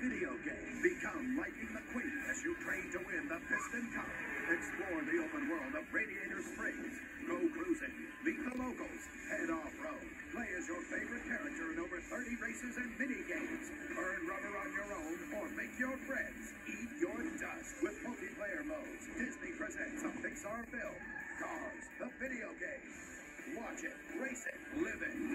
video game. Become Lightning McQueen as you train to win the Piston Cup. Explore the open world of Radiator Springs. Go cruising, meet the locals, head off-road. Play as your favorite character in over 30 races and mini-games. Earn rubber on your own or make your friends. Eat your dust with multiplayer modes. Disney presents a Pixar film. Cars, the video game. Watch it, race it, live it.